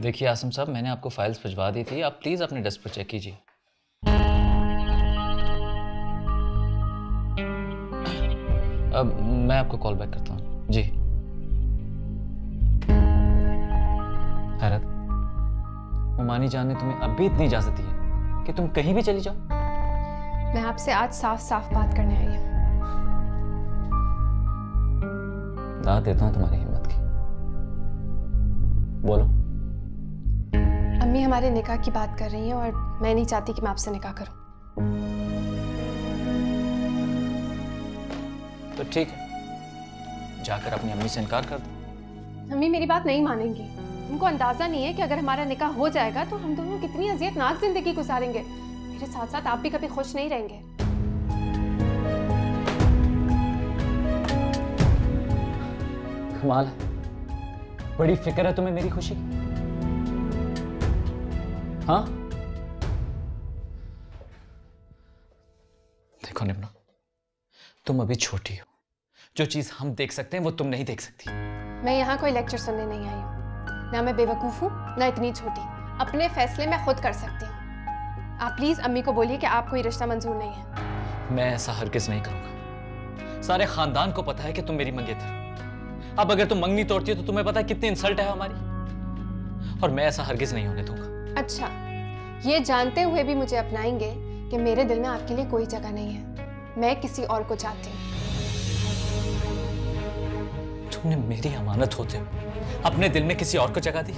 देखिए आसम साहब मैंने आपको फाइल्स भिजवा दी थी। आप प्लीज़ अपने डेस्क पर चेक कीजिए। अब मैं आपको कॉल बैक करता हूँ। जी। हैरत उमानी जान ने तुम्हें अभी इतनी इजाज़त दी है कि तुम कहीं भी चली जाओ। मैं आपसे आज साफ़ साफ़ बात करने आई हूँ। दाद देता हूँ तुम्हारी हिम्मत की। बोलो। हमारे निकाह की बात कर रही हैं और मैं नहीं चाहती कि मैं आपसे निकाह करूँ। तो ठीक है। जाकर अपनी अम्मी से इनकार कर दो। अम्मी मेरी बात नहीं मानेंगी। उनको अंदाज़ा नहीं है कि अगर हमारा निकाह हो जाएगा तो हम दोनों कितनी अजियतनाक ज़िंदगी गुजारेंगे। मेरे साथ साथ आप भी कभी खुश नहीं रहेंगे। कमाल बड़ी फ़िक्र है तुम्हें मेरी खुशी की। हाँ? देखो निपना तुम अभी छोटी हो। जो चीज़ हम देख सकते हैं वो तुम नहीं देख सकती। मैं यहाँ कोई लेक्चर सुनने नहीं आई हूँ। ना मैं बेवकूफ़ हूँ ना इतनी छोटी। अपने फैसले मैं खुद कर सकती हूँ। आप प्लीज़ अम्मी को बोलिए कि आप कोई रिश्ता मंजूर नहीं है। मैं ऐसा हरगिज नहीं करूँगा। सारे खानदान को पता है कि तुम मेरी मंगेतर अब अगर तुम मंगनी तोड़ती हो तो तुम्हें पता है कितनी इंसल्ट है हमारी। और मैं ऐसा हरगिज नहीं होने दूँगा। अच्छा ये जानते हुए भी मुझे अपनाएँगे कि मेरे दिल में आपके लिए कोई जगह नहीं है। मैं किसी और को चाहती हूँ। तुमने मेरी अमानत होते हुए अपने दिल में किसी और को जगह दी?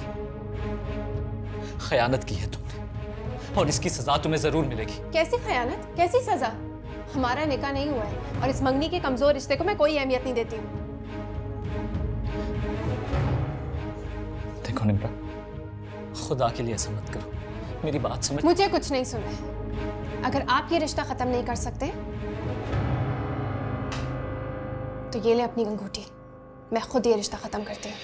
खयानत की है तुमने और इसकी सजा तुम्हें ज़रूर मिलेगी। कैसी खयानत? कैसी सजा? हमारा निकाह नहीं हुआ है और इस मंगनी के कमज़ोर रिश्ते को मैं कोई अहमियत नहीं देती हूँ। देखो निम्रा खुदा के लिए ऐसा मत करो। मेरी बात समझ मुझे कुछ नहीं सुनना है अगर आप ये रिश्ता खत्म नहीं कर सकते तो ये ले अपनी अंगूठी। मैं खुद ये रिश्ता खत्म करती हूँ।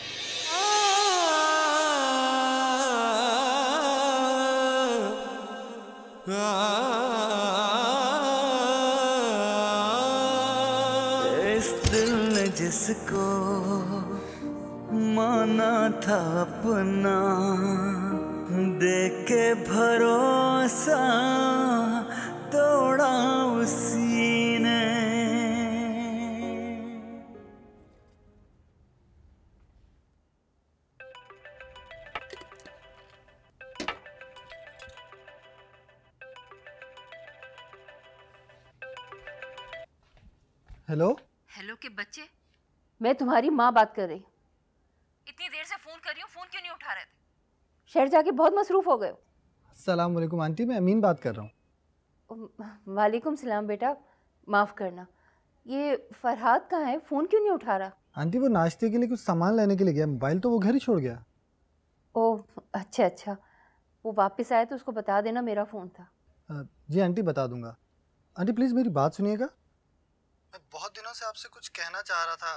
इस दिल ने जिसको माना था अपना। देख के भरोसा तोड़ा उसी ने। हेलो हेलो के बच्चे? मैं तुम्हारी माँ बात कर रही हूँ इतनी देर से फ़ोन कर रही हूँ फ़ोन क्यों नहीं उठा रहे थे शहर जाके बहुत मसरूफ़ हो गए हो। अस्सलाम वालेकुम आंटी मैं अमीन बात कर रहा हूँ। वालेकुम सलाम बेटा माफ़ करना। ये फरहाद कहाँ है? फ़ोन क्यों नहीं उठा रहा? आंटी वो नाश्ते के लिए कुछ सामान लेने के लिए गया मोबाइल तो वो घर ही छोड़ गया। ओह अच्छा अच्छा। वो वापस आए तो उसको बता देना मेरा फ़ोन था। जी आंटी बता दूँगा। आंटी प्लीज़ मेरी बात सुनिएगा? मैं बहुत दिनों से आपसे कुछ कहना चाह रहा था।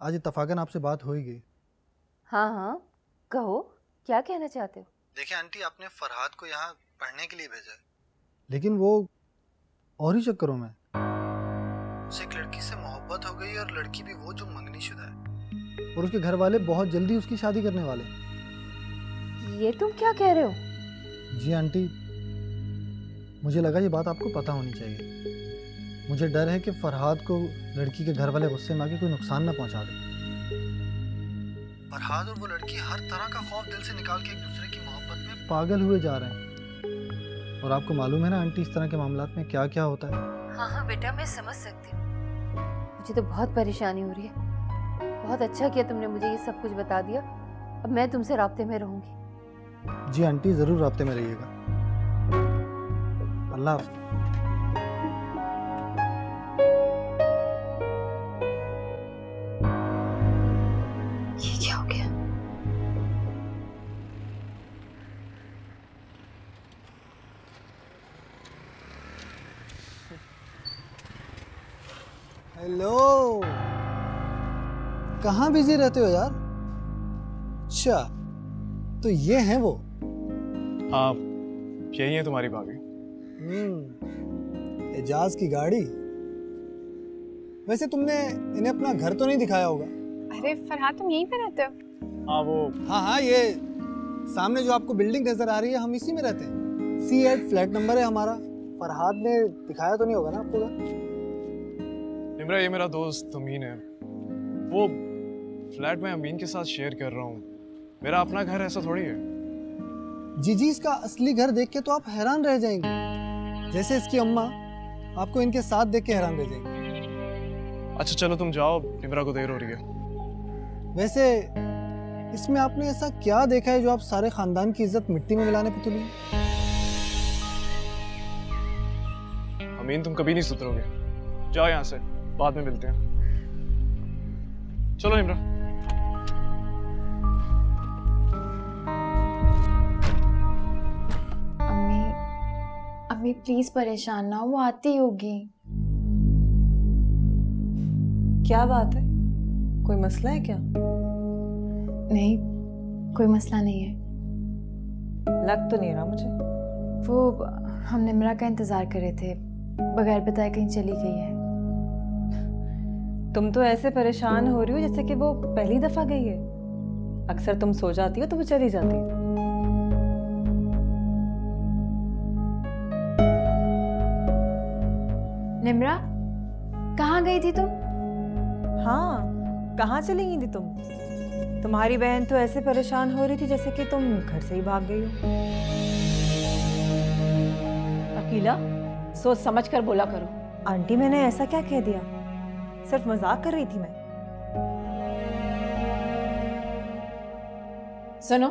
आज इतफाकन आपसे बात हो ही गई। हाँ हाँ कहो। क्या कहना चाहते हो? देखिए आंटी आपने फरहाद को यहाँ पढ़ने के लिए भेजा है। लेकिन वो और ही चक्करों में। उसे एक लड़की से मोहब्बत हो गई और लड़की भी वो जो मंगनी शुदा है। और उसके घर वाले बहुत जल्दी उसकी शादी करने वाले। ये तुम क्या कह रहे हो? जी आंटी मुझे लगा ये बात आपको पता होनी चाहिए। मुझे डर है कि फरहाद को लड़की के घर वाले गुस्से में आके कोई नुकसान ना पहुँचा दे। फरहाद और वो लड़की हर तरह का खौफ दिल से निकाल के एक दूसरे की मोहब्बत में पागल हुए जा रहे हैं। और आपको मालूम है ना आंटी इस तरह के मामलात में क्या क्या होता है? हाँ हाँ बेटा मैं समझ सकती हूँ। मुझे तो बहुत परेशानी हो रही है। बहुत अच्छा किया तुमने मुझे ये सब कुछ बता दिया। अब मैं तुमसे राब्ते में रहूँगी। जी आंटी ज़रूर राब्ते में रहिएगा। अल्लाह कहाँ बिज़ी रहते हो यार? अच्छा तो ये हैं वो। हाँ यही है तुम्हारी भाभी। हम्म, एजाज की गाड़ी? वैसे तुमने इन्हें अपना घर तो नहीं दिखाया होगा। अरे फरहाद तुम यहीं पे रहते हो? हाँ वो हाँ हाँ ये सामने जो आपको बिल्डिंग नज़र आ रही है हम इसी में रहते हैं। सी एट फ्लैट नंबर है हमारा। फरहाद ने दिखाया तो नहीं होगा ना आपको निमरा ये मेरा दोस्त अमीन है। वो फ्लैट में अमीन के साथ शेयर कर रहा हूँ। मेरा अपना घर ऐसा थोड़ी है। जीजी इसका असली घर देख के तो आप हैरान रह जाएँगे। जैसे इसकी अम्मा आपको इनके साथ देख के हैरान रह जाएँगे। अच्छा चलो तुम जाओ। निमरा को देर हो रही है। वैसे इसमें आपने ऐसा क्या देखा है जो आप सारे खानदान की इज़्ज़त मिट्टी में मिलाने पर तुली? अमीन तुम कभी नहीं सुधरोगे। जाओ यहाँ से। बाद में मिलते हैं। चलो निमरा। अम्मी प्लीज़ परेशान ना हो वो आती होगी। क्या बात है? कोई मसला है क्या? नहीं कोई मसला नहीं है। लग तो नहीं रहा मुझे। वो हम निमरा का इंतज़ार कर रहे थे बगैर बताए कहीं चली गई है। तुम तो ऐसे परेशान हो रही हो जैसे कि वो पहली दफ़ा गई है। अक्सर तुम सो जाती हो तो वो चली जाती है। निमरा कहाँ गई थी तुम? हाँ कहाँ चली गई थी तुम? तुम्हारी बहन तो ऐसे परेशान हो रही थी जैसे कि तुम घर से ही भाग गई हो। अकेला? सोच समझ कर बोला करो। आंटी मैंने ऐसा क्या कह दिया? सिर्फ़ मज़ाक कर रही थी मैं। सुनो।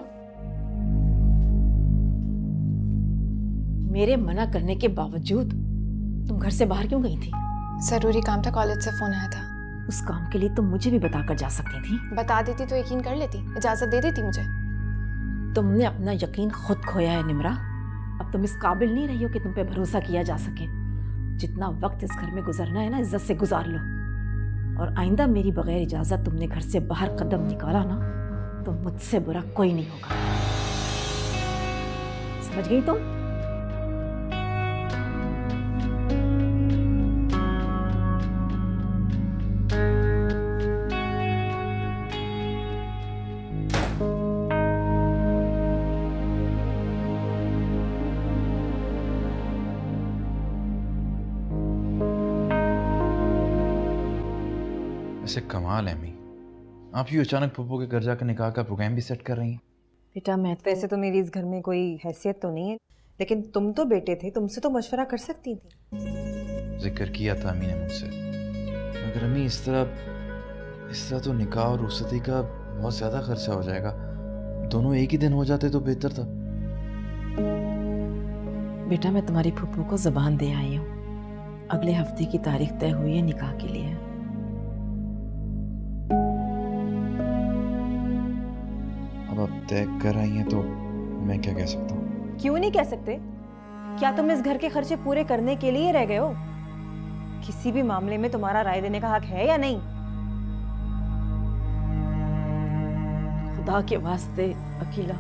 मेरे मना करने के बावजूद तुम घर से बाहर क्यों गई थी? ज़रूरी काम था कॉलेज से फ़ोन आया था। उस काम के लिए तुम मुझे भी बताकर जा सकती थी। बता देती तो यकीन कर लेती इजाज़त दे देती मुझे। तुमने अपना यकीन खुद खोया है निमरा। अब तुम इस काबिल नहीं रही हो कि तुम पे भरोसा किया जा सके। जितना वक्त इस घर में गुजरना है ना इज़्ज़त से गुजार लो। और आइंदा मेरी बगैर इजाज़त तुमने घर से बाहर कदम निकाला ना तो मुझसे बुरा कोई नहीं होगा। समझ गई तुम? वैसे कमाल है मी आप यूँ अचानक पप्पू के घर जाकर निकाह का प्रोग्राम भी सेट कर रही हैं। बेटा मैं वैसे तो मेरी इस घर में कोई हैसियत तो नहीं है लेकिन तुम तो बेटे थे तुमसे तो मशवरा कर सकती थी। ज़िक्र किया था अम्मी ने मुझसे। मगर अम्मी इस तरह इस तरह तो निकाह और रुखसती का बहुत ज़्यादा खर्चा हो जाएगा। दोनों एक ही दिन हो जाते तो बेहतर था। बेटा मैं तुम्हारी फूफू को जबान दे आई हूँ। अगले हफ़्ते की तारीख तय हुई है निकाह के लिए। आप तय कर आई हैं तो मैं क्या कह सकता हूँ? क्यों नहीं कह सकते? क्या तुम इस घर के खर्चे पूरे करने के लिए रह गए हो? किसी भी मामले में तुम्हारा राय देने का हक है या नहीं? खुदा के वास्ते, अकेला,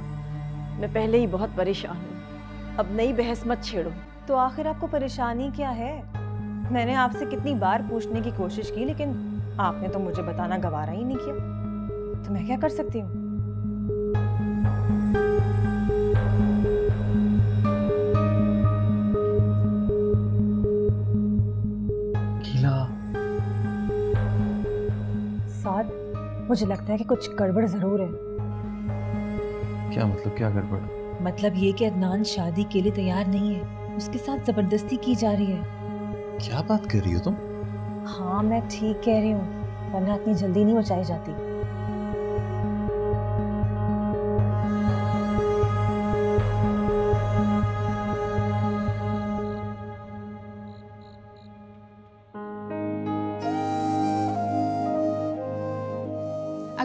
मैं पहले ही बहुत परेशान हूँ। अब नई बहस मत छेड़ो। तो आखिर आपको परेशानी क्या है? मैंने आपसे कितनी बार पूछने की कोशिश की, लेकिन आपने तो मुझे बताना गवारा ही नहीं किया। तो मैं क्या कर सकती हूँ? साथ मुझे लगता है कि कुछ गड़बड़ ज़रूर है। क्या मतलब क्या गड़बड़? मतलब ये कि अदनान शादी के लिए तैयार नहीं है उसके साथ ज़बरदस्ती की जा रही है। क्या बात कर रही हो तुम? हाँ मैं ठीक कह रही हूँ वरना इतनी जल्दी नहीं बचाई जाती।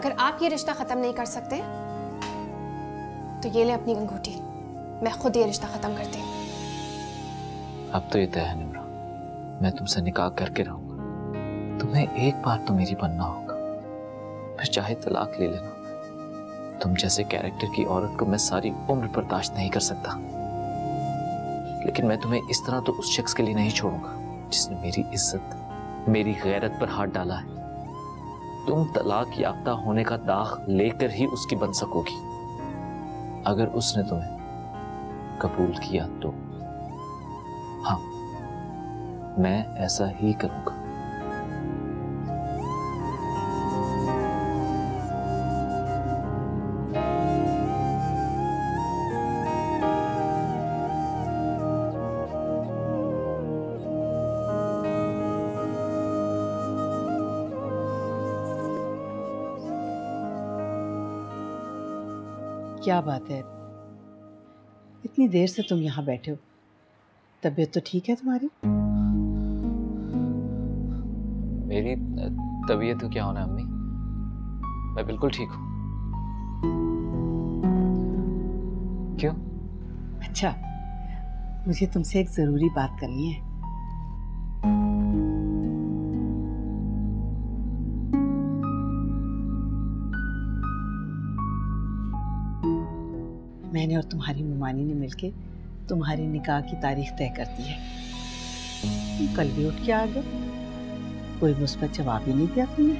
अगर आप ये रिश्ता ख़त्म नहीं कर सकते तो ये ले अपनी अंगूठी। मैं खुद ये रिश्ता ख़त्म करती हूँ। अब तो ये तय है निमरा। मैं तुमसे निकाह करके रहूँगा। तुम्हें एक बार तो मेरी बनना होगा। फिर चाहे तलाक ले लेना। तुम जैसे कैरेक्टर की औरत को मैं सारी उम्र बर्दाश्त नहीं कर सकता। लेकिन मैं तुम्हें इस तरह तो उस शख्स के लिए नहीं छोड़ूँगा, जिसने मेरी इज़्ज़त, मेरी गैरत पर हाथ डाला है। तुम तलाक याफ्ता होने का दाग लेकर ही उसकी बन सकोगी। अगर उसने तुम्हें कबूल किया तो। हाँ मैं ऐसा ही करूँगा। क्या बात है? इतनी देर से तुम यहाँ बैठे हो। तबीयत तो ठीक है तुम्हारी? मेरी तबीयत को क्या होना है अम्मी? मैं बिल्कुल ठीक हूँ। क्यों? अच्छा मुझे तुमसे एक ज़रूरी बात करनी है। और तुम्हारी मेहमानी ने मिलके तुम्हारे निकाह की तारीख तय कर दी है। तुम कल भी उठ के आ गए। कोई मुस्बत जवाब ही नहीं दिया तुमने।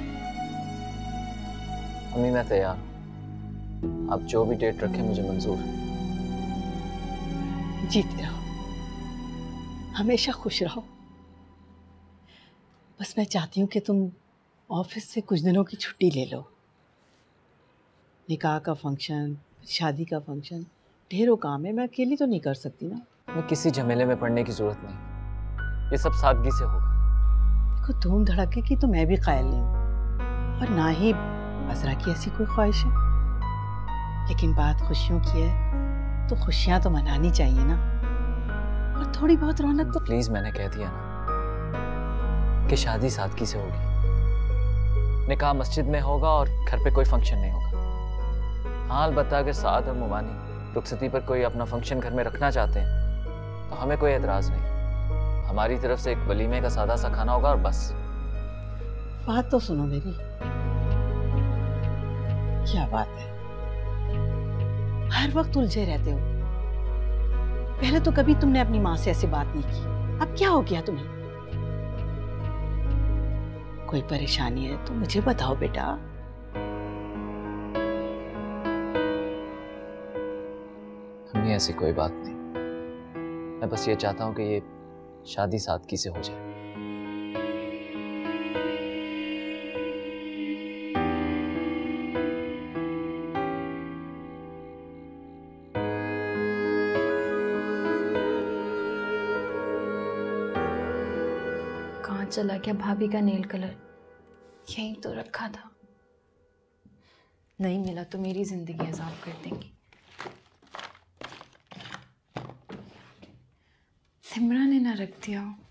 अम्मी मैं तैयार हूँ। आप जो भी डेट रखें मुझे मंजूर है। जीते रहो। हमेशा खुश रहो। बस मैं चाहती हूँ कि तुम ऑफ़िस से कुछ दिनों की छुट्टी ले लो। निकाह का फ़ंक्शन शादी का फ़ंक्शन ढेरों काम है मैं अकेली तो नहीं कर सकती ना। मैं किसी झमेले में पड़ने की ज़रूरत नहीं। ये सब सादगी से होगा। देखो धूम धड़के की तो मैं भी कायल नहीं हूँ। और ना ही बजरा की ऐसी कोई ख्वाहिश है। लेकिन बात खुशियों की है तो खुशियाँ तो मनानी चाहिए ना। और थोड़ी बहुत रौनक तो प्लीज़ मैंने कह दिया ना कि शादी सादगी से होगी। निकाह मस्जिद में होगा और घर पे कोई फ़ंक्शन नहीं होगा। हाँ अलबत्ता अगर साद और मुमानी रुखसती पर कोई अपना फ़ंक्शन घर में रखना चाहते हैं तो हमें कोई एतराज़ नहीं। हमारी तरफ़ से एक वलीमे का सादा सा खाना होगा और बस। बात तो सुनो मेरी। क्या बात है? हर वक्त उलझे रहते हो। पहले तो कभी तुमने अपनी माँ से ऐसी बात नहीं की। अब क्या हो गया तुम्हें? कोई परेशानी है तो मुझे बताओ बेटा। ऐसी कोई बात नहीं। मैं बस ये चाहता हूँ कि ये शादी सादगी से हो जाए। चला गया भाभी का नेल कलर यहीं तो रखा था। नहीं मिला तो मेरी ज़िंदगी अजाब कर देंगी। सिमरा ने ना रख दिया हो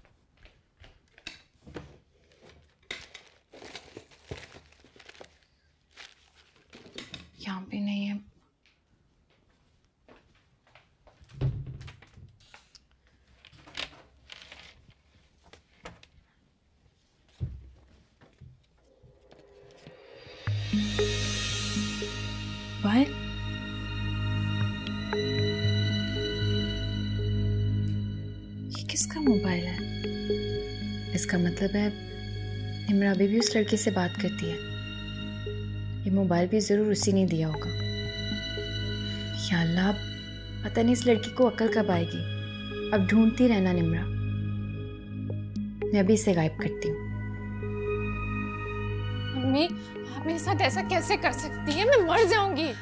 मतलब है निमरा अभी भी उस लड़के से बात करती है। ये मोबाइल भी ज़रूर उसी ने दिया होगा। या अल्लाह पता नहीं इस लड़की को अकल कब आएगी। अब ढूंढती रहना निमरा। मैं अभी इसे गायब करती हूँ। मम्मी आप मेरे साथ ऐसा कैसे कर सकती है? मैं मर जाऊँगी।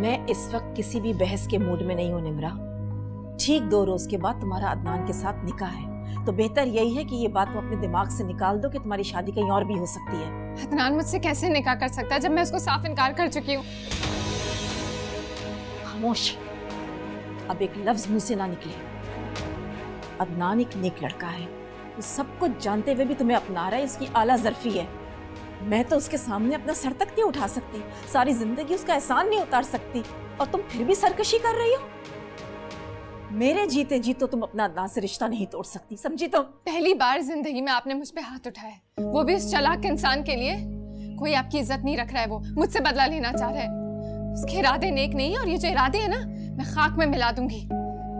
मैं इस वक्त किसी भी बहस के मूड में नहीं हूँ निमरा। ठीक दो रोज के बाद तुम्हारा अदनान के साथ निकाह है। तो बेहतर यही है कि ये बात तुम अपने दिमाग से निकाल दो कि तुम्हारी शादी कहीं और भी हो सकती है। अदनान मुझसे कैसे निकाह कर सकता है जब मैं उसको साफ़ इनकार कर चुकी हूँ? खामोश। अब एक लफ्ज मुँह से ना निकले। अदनान एक नेक लड़का है। वो सब कुछ जानते हुए भी तुम्हें अपना रहा है इसकी आला जरफी है। मैं तो उसके सामने अपना सर तक नहीं उठा सकती। सारी ज़िंदगी उसका एहसान नहीं उतार सकती। और तुम फिर भी सरकशी कर रही हो? मेरे जीते जी तो तुम अपना अदनान से रिश्ता नहीं तोड़ सकती, समझी तुम पहली बार ज़िंदगी में आपने मुझ पे हाथ उठाया वो भी उस चलाक इंसान के लिए? कोई आपकी इज़्ज़त नहीं रख रहा है वो, मुझसे बदला लेना चाह रहा है। उसके इरादे नेक नहीं और ये जो इरादे है ना, मैं खाक में मिला दूँगी।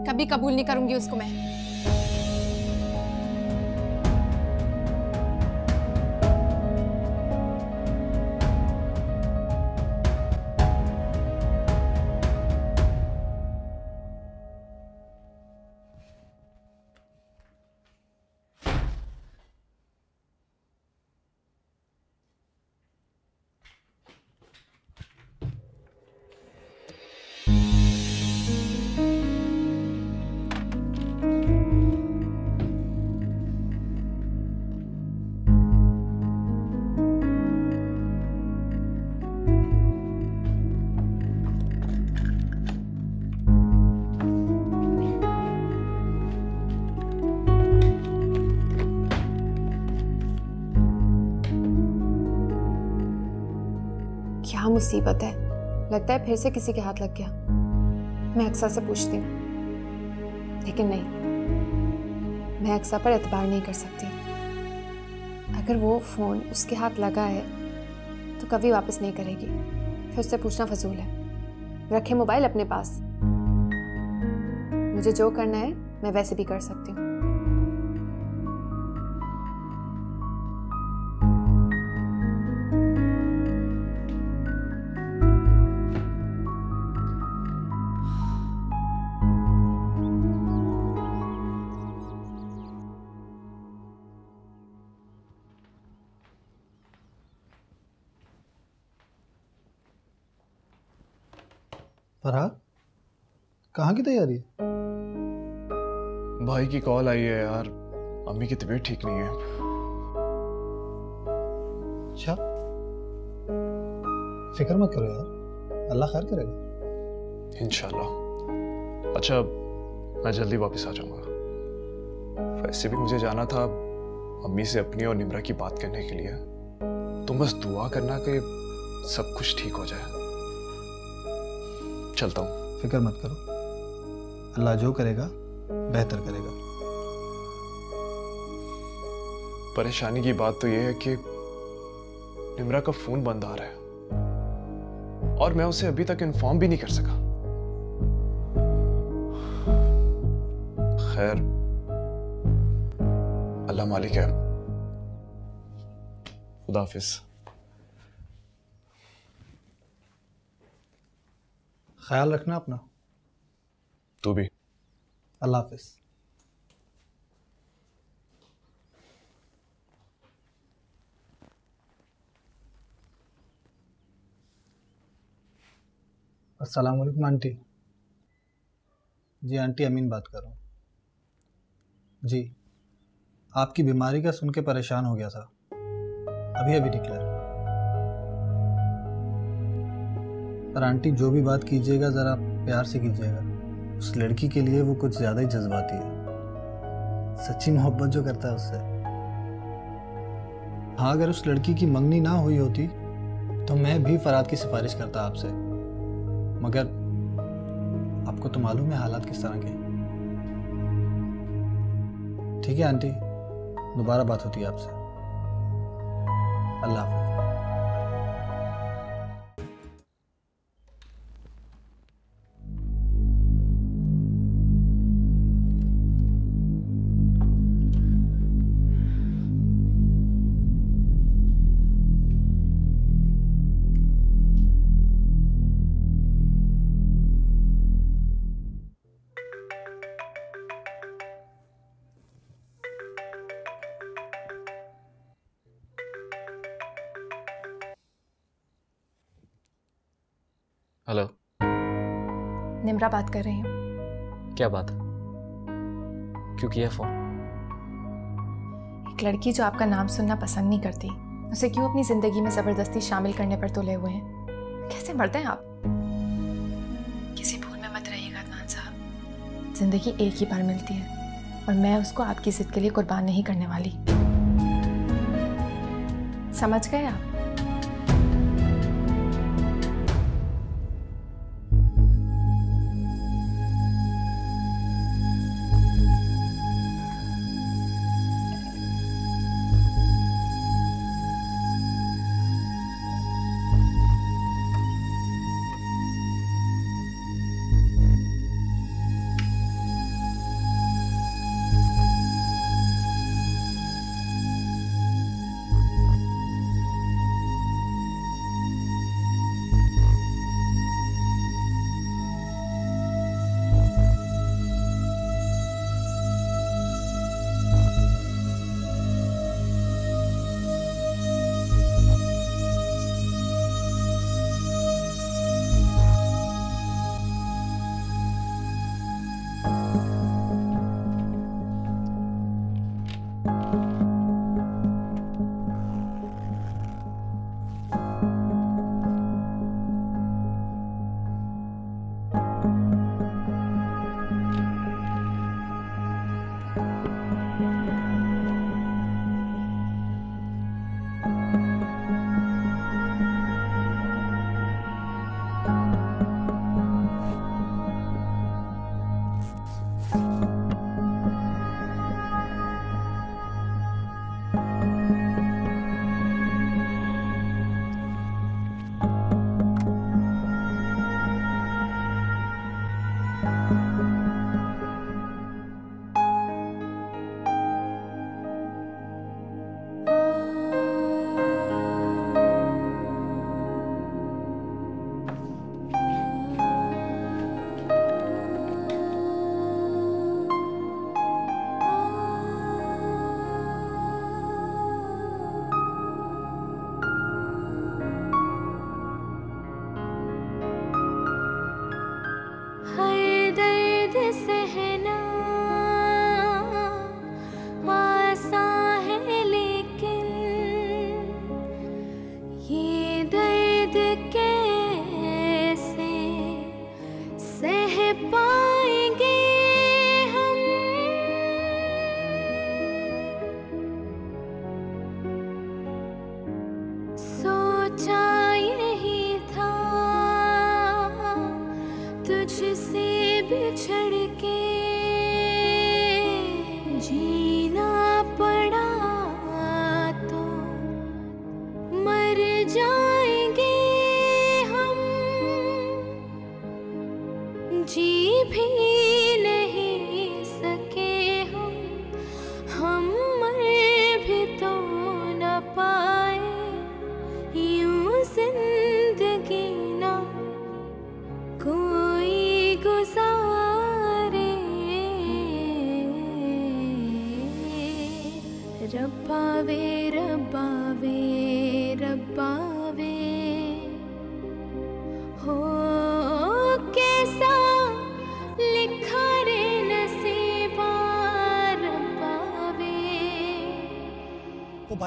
कभी कबूल नहीं करूँगी उसको मैं। मुसीबत है। लगता है फिर से किसी के हाथ लग गया। मैं अक्सा से पूछती हूँ। लेकिन नहीं। मैं अक्सा पर एतबार नहीं कर सकती। अगर वो फ़ोन उसके हाथ लगा है तो कभी वापस नहीं करेगी। फिर उससे पूछना फजूल है। रखे मोबाइल अपने पास। मुझे जो करना है, मैं वैसे भी कर सकती हूँ। फरहाद कहाँ की तैयारी है? भाई की कॉल आई है यार। अम्मी की तबीयत ठीक नहीं है। अच्छा। फ़िक्र मत करो यार। अल्लाह खैर करेगा। इंशाल्लाह। अच्छा मैं जल्दी वापस आ जाऊँगा। वैसे भी मुझे जाना था अम्मी से अपनी और निमरा की बात करने के लिए। तुम बस दुआ करना कि सब कुछ ठीक हो जाए। चलता हूँ। फ़िक्र मत करो। अल्लाह जो करेगा बेहतर करेगा। परेशानी की बात तो यह है कि निमरा का फ़ोन बंद आ रहा है। और मैं उसे अभी तक इन्फॉर्म भी नहीं कर सका। खैर अल्लाह मालिक है। खुदाफिज। ख्याल रखना अपना। तू भी। अल्लाह हाफिज। अस्सलाम वालेकुम आंटी। जी आंटी अमीन बात कर रहा हूँ। जी आपकी बीमारी का सुन के परेशान हो गया था। अभी अभी निकला पर आंटी, जो भी बात कीजिएगा, ज़रा प्यार से कीजिएगा। उस लड़की के लिए वो कुछ ज़्यादा ही जज्बाती है। सच्ची मोहब्बत जो करता है उससे। हाँ अगर उस लड़की की मंगनी ना हुई होती तो मैं भी फराद की सिफारिश करता आपसे। मगर आपको तो मालूम है हालात किस तरह के ठीक है, आंटी। दोबारा बात होती है आपसे। अल्लाह हाफिज। हेलो। निमरा बात कर रही हूँ। क्या बात है? क्यों किया फ़ोन एक लड़की जो आपका नाम सुनना पसंद नहीं करती उसे क्यों अपनी ज़िंदगी में ज़बरदस्ती शामिल करने पर तुले हुए हैं? कैसे मरते हैं आप? किसी भूल में मत रहिएगा अदनान साहब। ज़िंदगी एक ही बार मिलती है और मैं उसको आपकी ज़िद के लिए कुर्बान नहीं करने वाली। समझ गए आप?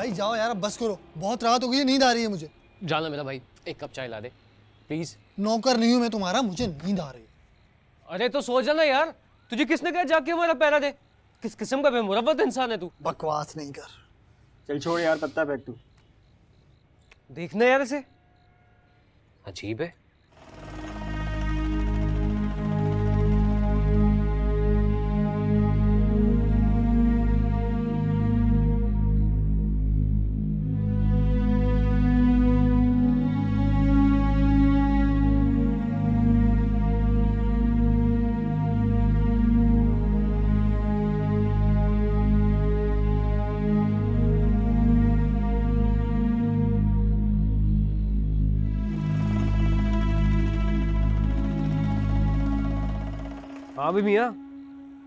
भाई जाओ यार अब बस करो। बहुत रात हो गई है नींद आ रही है मुझे। जाना मेरा भाई एक कप चाय ला दे प्लीज़ नौकर नहीं हूँ मैं तुम्हारा मुझे नींद आ रही है। अरे तो सो जाना यार तुझे किसने कहा जाके मेरा पैरा दे? किस किस्म का बेमुरवत इंसान है तू? बकवास नहीं कर। चल छोड़ यार पत्ता फेंक तू। देखना यार इसे। अजीब है। हाँ भी मियाँ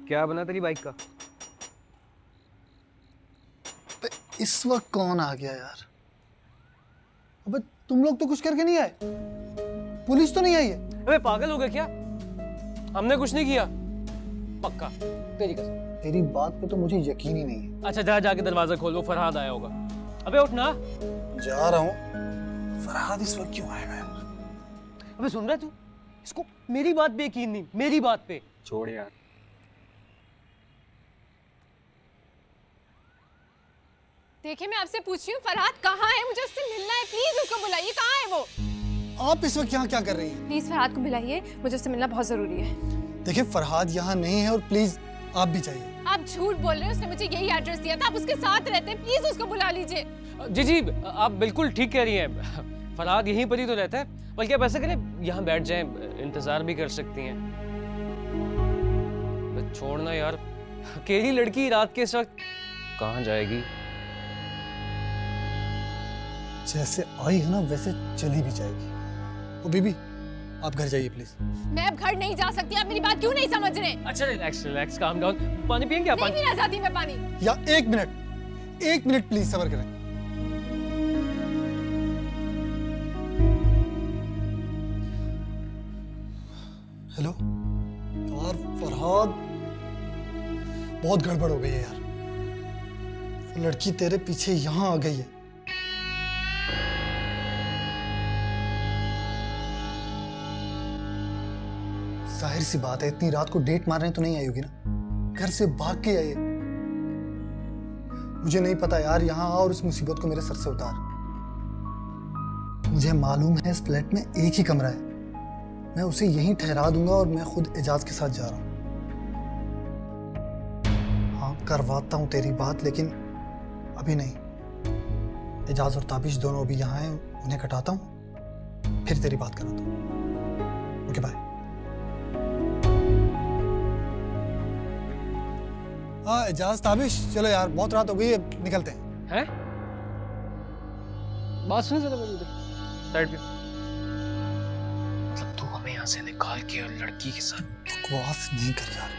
क्या बना तेरी बाइक का? इस वक्त कौन आ गया यार? अबे तुम लोग तो कुछ करके नहीं आए। पुलिस तो नहीं आई है। अबे पागल हो गया क्या? हमने कुछ नहीं किया। पक्का तेरी कसम। तेरी बात पे तो मुझे यकीन ही नहीं है। अच्छा जा जाके दरवाज़ा खोल वो फरहाद आया होगा। अबे उठ ना। जा रहा हूँ। फरहाद इस वक्त क्यों आएगा अबे सुन रहा है तू? इसको मेरी बात पे यकीन नहीं मेरी बात पे। छोड़ यार। देखिए मैं आपसे पूछ रही हूँ फरहाद कहाँ है? मुझे उससे मिलना है। प्लीज़ उसको बुलाइए। कहाँ है वो? आप इस वक्त यहाँ क्या कर रही हैं? प्लीज़ फरहाद को बुलाइए। मुझे उससे मिलना बहुत ज़रूरी है। देखिए फरहाद यहाँ नहीं है और प्लीज़ आप भी चाहिए आप झूठ बोल रहे हैं उसने मुझे यही एड्रेस दिया था। आप उसके साथ रहते हैं। प्लीज़ उसको बुला लीजिए। जी जी आप बिल्कुल ठीक कह रही हैं। फरहाद यहीं पर ही तो रहता है। बल्कि आप ऐसा करें यहाँ बैठ जाएँ। इंतज़ार भी कर सकती हैं। छोड़ना यार। अकेली लड़की रात के इस वक्त कहाँ जाएगी? जैसे आई है ना वैसे चली भी जाएगी। ओ बीबी आप घर जाइए प्लीज़ मैं अब घर नहीं जा सकती आप मेरी बात क्यों नहीं समझ रहे? अच्छा रिलैक्स रिलैक्स काम डाउन पानी पियेंगे आप? नहीं पानी पीना चाहती मैं पानी। या एक मिनट एक मिनट प्लीज़ सबर करें। हेलो? यार फरहाद बहुत गड़बड़ हो गई है यार। वो लड़की तेरे पीछे यहाँ आ गई है। ज़ाहिर सी बात है, इतनी रात को डेट मारने तो नहीं आई होगी ना? घर से भाग के आई मुझे नहीं पता यार, यहाँ और इस मुसीबत को मेरे सर से उतार। मुझे मालूम है इस फ्लैट में एक ही कमरा है। मैं उसे यहीं ठहरा दूँगा और मैं खुद एजाज के साथ जा रहा हाँ। करवाता हूँ तेरी बात लेकिन अभी नहीं। एजाज और ताबिश दोनों अभी यहाँ हैं उन्हें कटाता हूँ फिर तेरी बात कराता हूँ। ओके बाय हाँ एजाज ताबिश चलो यार बहुत रात हो गई है निकलते हैं। हैं? बात सुन जरा साइड पे। मतलब तू हमें यहाँ से निकाल के और लड़की के साथ बकवास नहीं कर यार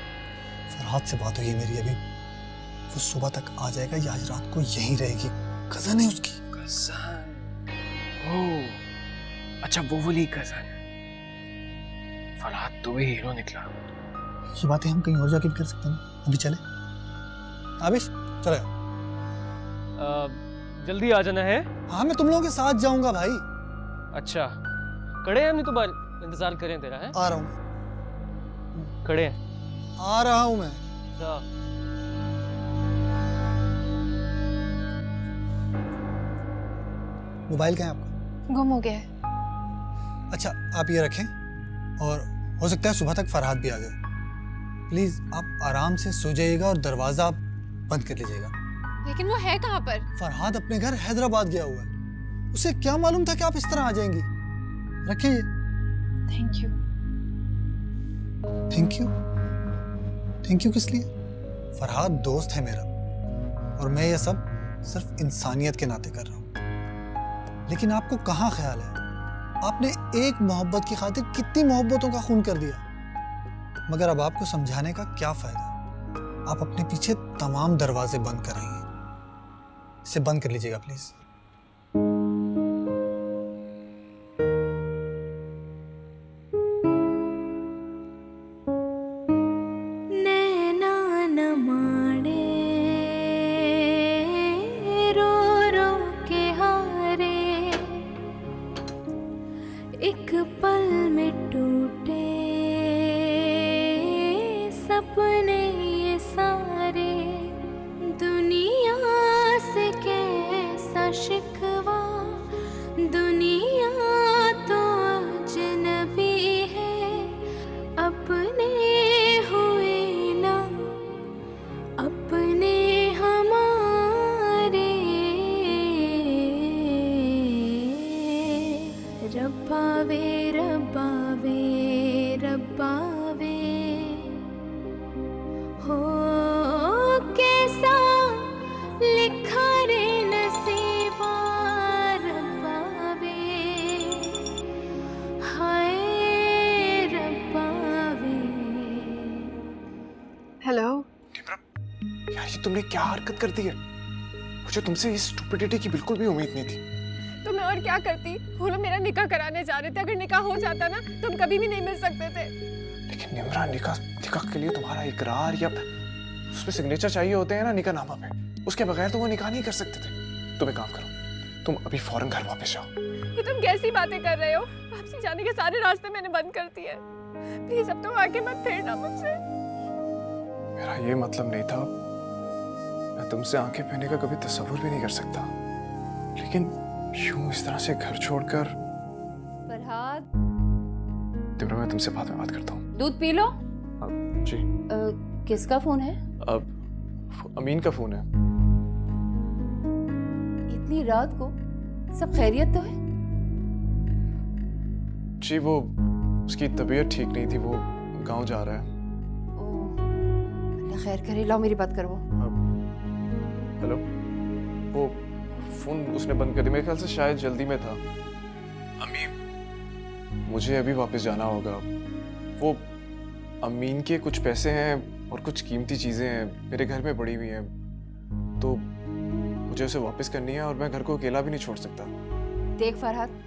फरहाद से बात हुई है मेरी अभी। वो सुबह तक आ जाएगा या आज रात को यहीं रहेगी। कज़न है उसकी। कज़न ओह अच्छा वो वाली कज़न फरहाद तू भी हीरो निकला। ये बातें हम कहीं और जाके भी कर सकते हैं। अभी चले। आबिश चले आ, जल्दी आ जाना है? हाँ मैं तुम लोगों के साथ जाऊँगा भाई। अच्छा। खड़े हैं हमने तुम्हारा इंतज़ार करें तेरा है? आ रहा हूँ। खड़े हैं। आ रहा हूँ मैं। अच्छा मोबाइल कहाँ है आपका? गुम हो गया है। अच्छा आप ये रखें और हो सकता है सुबह तक फरहाद भी आ जाए। प्लीज़ आप आराम से सो जाइएगा और दरवाज़ा आप बंद कर लीजिएगा। लेकिन वो है कहाँ पर? फरहाद अपने घर हैदराबाद गया हुआ है। उसे क्या मालूम था कि आप इस तरह आ जाएँगी? रखिए। Thank you thank you thank you किस लिए? फरहाद दोस्त है मेरा। और मैं ये सब सिर्फ़ इंसानियत के नाते कर रहा हूँ। लेकिन आपको कहाँ ख्याल है? आपने एक मोहब्बत की खातिर कितनी मोहब्बतों का खून कर दिया? मगर अब आपको समझाने का क्या फ़ायदा? आप अपने पीछे तमाम दरवाजे बंद कर रही हैं इसे बंद कर लीजिएगा प्लीज़ हरकत कर दी है। मुझे तुमसे इस स्टुपिडिटी की बिल्कुल भी उम्मीद नहीं थी। तो मैं और क्या करती? वो लोग मेरा निकाह कराने जा रहे थे। अगर निकाह हो जाता ना तो हम कभी भी नहीं मिल सकते थे। लेकिन निमरा निकाह निकाह के लिए तुम्हारा इकरार या उसमें सिग्नेचर चाहिए होते हैं ना निकाह नामा पे। उसके बगैर तो वो निकाह नहीं कर सकते थे। तुम एक काम करो तुम अभी फ़ौरन घर वापस जाओ। ये तुम कैसी बातें कर रहे हो? वापसी जाने के सारे रास्ते मैंने बंद कर दिए। प्लीज़ अब तुम आके मत फेरना मुझसे। मेरा ये मतलब नहीं था मैं तुमसे आँखें पहने का कभी तस्वुर भी नहीं कर सकता। लेकिन यूँ इस तरह से घर छोड़कर फरहाद। मैं तुमसे बाद में बात करता हूँ। दूध पी लो। जी। अ, किसका फ़ोन है? अब अमीन का फ़ोन है। इतनी रात को सब खैरियत तो है? जी वो उसकी तबीयत ठीक नहीं थी वो गाँव जा रहा है। अल्लाह खैर करे लाओ मेरी बात करो। हेलो वो फ़ोन उसने बंद कर दिया। मेरे ख्याल से शायद जल्दी में था। अम्मी मुझे अभी वापस जाना होगा। वो अमीन के कुछ पैसे हैं और कुछ कीमती चीज़ें हैं। मेरे घर में पड़ी हुई हैं। तो मुझे उसे वापस करनी है और मैं घर को अकेला भी नहीं छोड़ सकता। देख फरहाद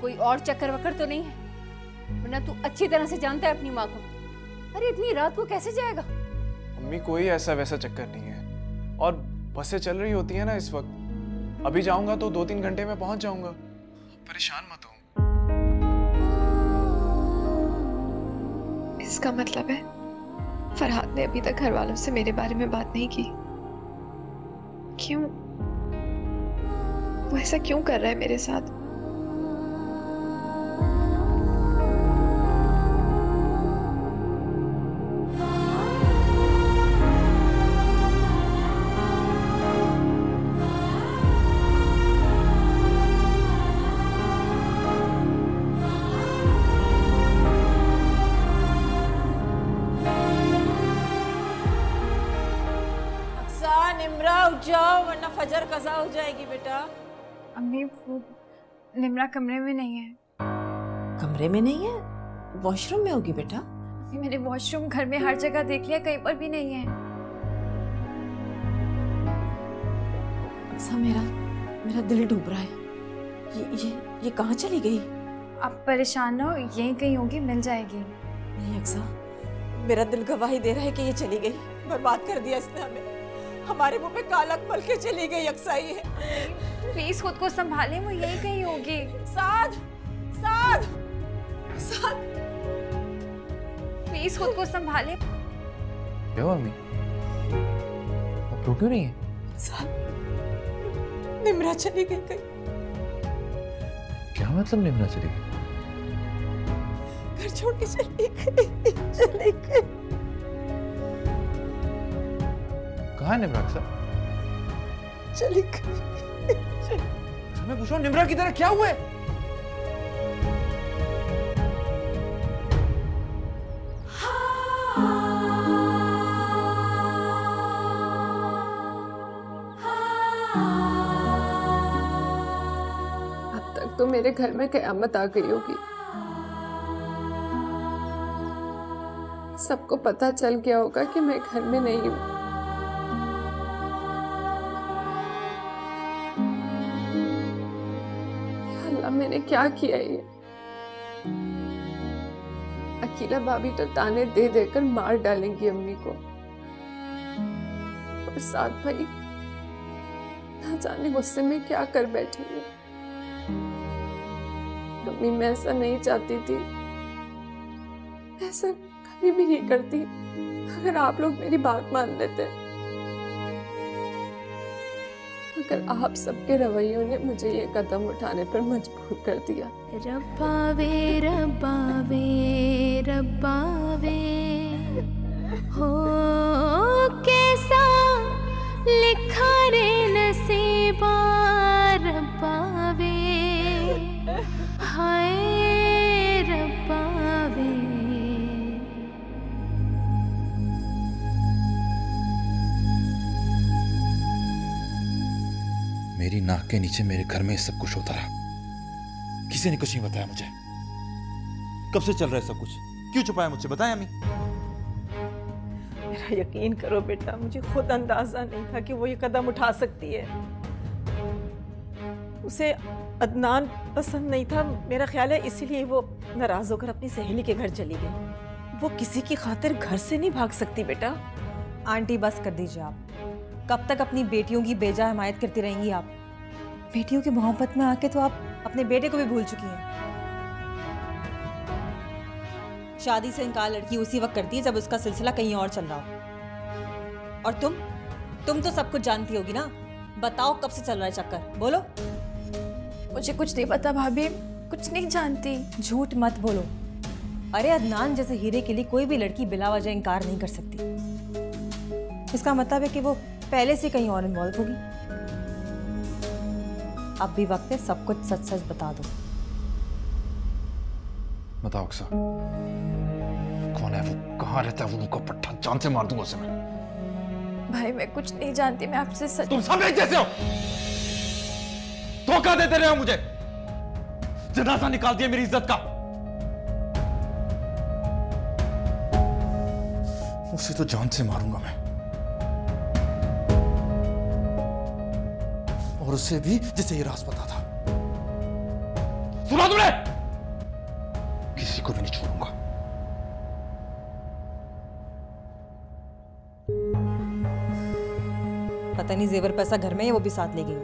कोई और चक्कर वक्कर तो नहीं है। वरना तू अच्छी तरह से जानता है अपनी माँ को। अरे इतनी रात को कैसे जाएगा? अम्मी कोई ऐसा वैसा चक्कर नहीं है। और बसें चल रही होती हैं ना इस वक्त। अभी जाऊँगा तो दो तीन घंटे में पहुँच जाऊँगा। परेशान मत हो। इसका मतलब है फरहाद ने अभी तक घर वालों से मेरे बारे में बात नहीं की। क्यों? वो ऐसा क्यों कर रहा है मेरे साथ? निमरा कमरे में नहीं है। कमरे में नहीं है? वॉशरूम में होगी बेटा। मैंने वॉशरूम घर में हर जगह देख लिया कहीं पर भी नहीं है। अक्सा मेरा मेरा दिल डूब रहा है। ये ये ये कहाँ चली गई? आप परेशान ना हो यहीं कहीं होगी मिल जाएगी। नहीं अक्सा मेरा दिल गवाही दे रहा है कि ये चली गई। बर्बाद कर दिया इसने हमें। हमारे मुँह पे कालक मल के चली गई अक्सा ये प्लीज़ खुद को संभालें वो यहीं कहीं होगी। साध साध साध। प्लीज़ खुद को संभालें। क्या हुआ अम्मी? आप रो क्यों नहीं है? साध निमरा चली गई कहीं। क्या मतलब निम्रा चली गई? घर छोड़ के चली गई चली गई। कहाँ है निमरा अक्सर चली गई। मैं पूछ निमरा की तरह क्या हुआ है? अब तक तो मेरे घर में कयामत आ गई होगी। सबको पता चल गया होगा कि मैं घर में नहीं हूँ। क्या किया ये? अकीला भाभी तो ताने दे देकर मार डालेंगी अम्मी को। और साथ भाई ना जाने गुस्से में क्या कर बैठी बैठेंगे। अम्मी, मैं ऐसा नहीं चाहती थी। ऐसा कभी भी नहीं करती, अगर आप लोग मेरी बात मान लेते। मगर आप सबके रवैयों ने मुझे ये कदम उठाने पर मजबूर कर दिया। रब्बावे रब्बावे रब्बावे। हो, कैसा लिखा रे नसीबा रब्बावे। हाय मेरी नाक के नीचे मेरे घर में सब कुछ होता रहा। किसी ने कुछ नहीं बताया मुझे। कब से चल रहा है सब कुछ? क्यों छुपाया मुझसे? बताया अम्मी मेरा यकीन करो बेटा मुझे खुद अंदाज़ा नहीं था कि वो ये कदम उठा सकती है। उसे अदनान पसंद नहीं था। मेरा ख्याल है इसीलिए वो नाराज़ होकर अपनी सहेली के घर चली गई। वो किसी की खातिर घर से नहीं भाग सकती बेटा। आंटी बस कर दीजिए आप। कब तक अपनी बेटियों की बेजा हमायत करती रहेंगी आप? बेटियों की मोहब्बत में आके तो आप अपने बेटे को भी भूल चुकी हैं। शादी से इनकार लड़की उसी वक्त करती है जब उसका सिलसिला कहीं और चल रहा हो। और तुम? तुम तो सब कुछ जानती होगी ना? बताओ कब से चल रहा है चक्कर? बोलो। मुझे कुछ नहीं पता भाभी कुछ नहीं जानती। झूठ मत बोलो। अरे अदनान जैसे हीरे के लिए कोई भी लड़की बिला वजह इनकार नहीं कर सकती। इसका मतलब है कि वो पहले से कहीं और इन्वॉल्व होगी। अब भी वक्त है सब कुछ सच सच बता दो। बताओ अक्सर कौन है वो? कहाँ रहता है वो मुझको पट्टा? जान से मार दूँगा उसे मैं। भाई मैं कुछ नहीं जानती मैं आपसे सच तुम सब एक जैसे हो! धोखा देते रहे हो मुझे। जनाजा निकाल दिया मेरी इज़्ज़त का। उसे तो जान से मारूँगा मैं। और उससे भी जिसे ये राज पता था। सुना तुमने? किसी को भी नहीं छोड़ूँगा। पता नहीं जेवर पैसा घर में है वो भी साथ ले गई।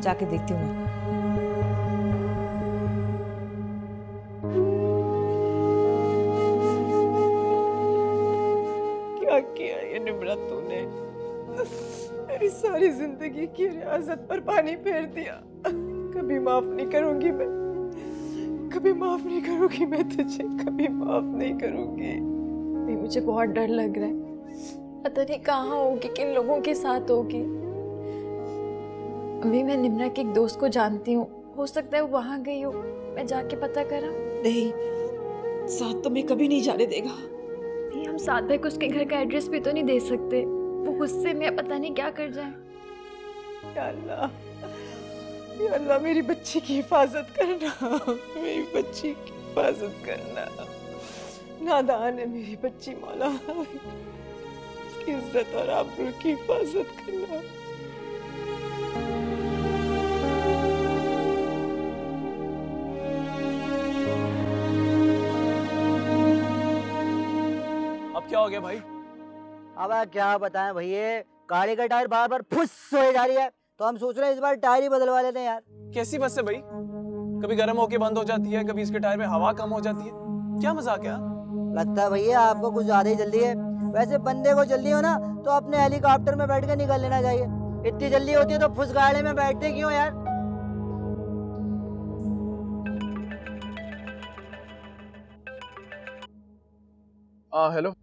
जाके देखती हूँ मैं। ज़िंदगी की रियाजत पर पानी फेर दिया। कभी माफ़ नहीं करूँगी मैं। कभी माफ़ नहीं करूँगी मैं तुझे। कभी माफ़ नहीं करूँगी। नहीं मुझे बहुत डर लग रहा है। पता नहीं कहाँ होगी किन लोगों के साथ होगी। अभी मैं निम्रा के एक दोस्त को जानती हूँ। हो सकता है वो वहाँ गई हो। मैं जाके पता करा नहीं साथ तो मैं कभी नहीं जाने देगा। नहीं हम साथ भाई को उसके घर का एड्रेस भी तो नहीं दे सकते। वो गुस्से में पता नहीं क्या कर जाए। अल्लाह मेरी बच्ची की हिफाजत करना मेरी बच्ची की हिफाजत करना। नादान है मेरी बच्ची मौला। उसकी इज़्ज़त और आबरू की हिफाजत करना। अब क्या हो गया भाई? अब क्या बताएँ भैया गाड़ी का टायर बार बार फुस हो जा रही है। तो हम सोच रहे हैं इस बार टायर ही बदलवा लेते हैं यार। कैसी बस है भाई? कभी गर्म होके बंद हो जाती है कभी इसके टायर में हवा कम हो जाती है। क्या मज़ाक है लगता है भैया आपको कुछ ज़्यादा ही जल्दी है। वैसे बंदे को जल्दी हो ना तो अपने हेलीकॉप्टर में बैठ कर निकल लेना चाहिए। इतनी जल्दी होती है तो फुस गाड़ी में बैठते क्यों यार? हेलो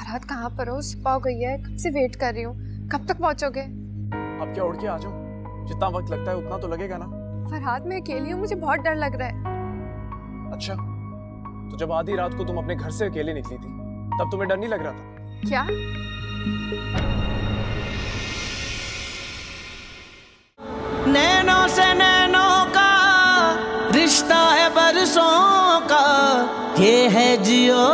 फरहाद कहाँ पर हो? सुबह हो गई है। कब से वेट कर रही हूँ? कब तक पहुँचोगे? अब क्या उड़ के आ जाओ? जितना वक्त लगता है उतना तो लगेगा ना। फरहाद मैं अकेली हूँ मुझे बहुत डर लग रहा है। अच्छा तो जब आधी रात को तुम अपने घर से अकेले निकली थी तब तुम्हें डर नहीं लग रहा था? क्या? नैनों से नैनों का रिश्ता है बरसों का ये है जियो